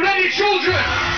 ready, children?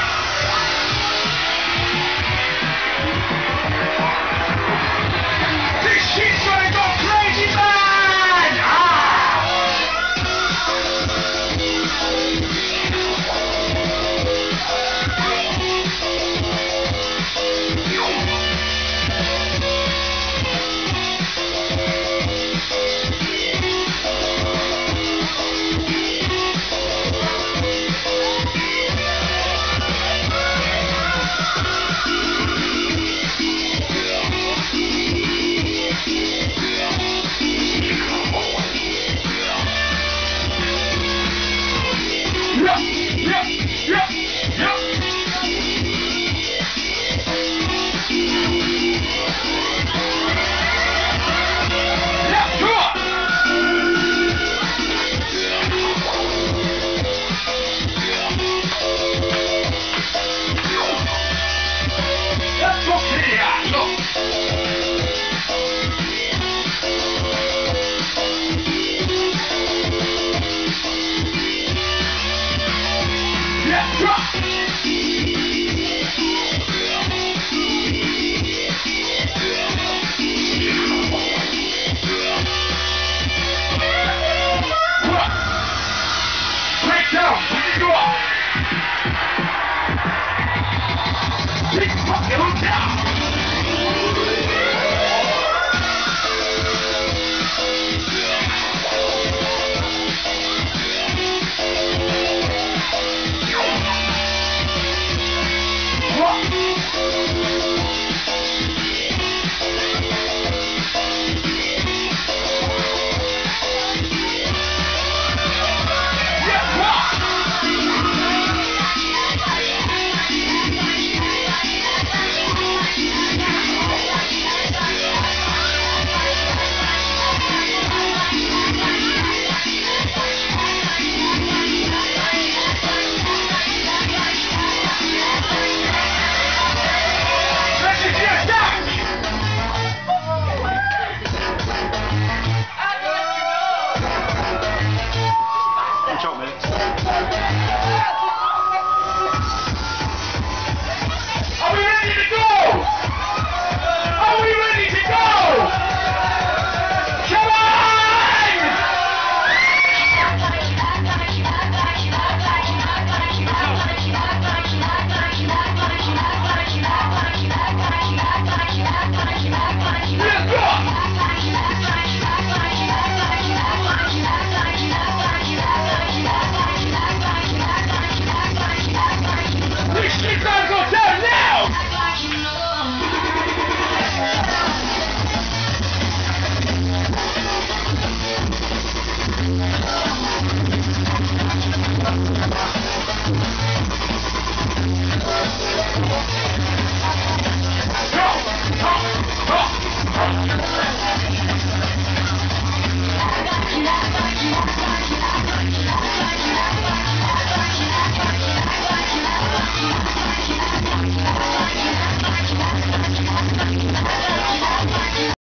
Big fucking down!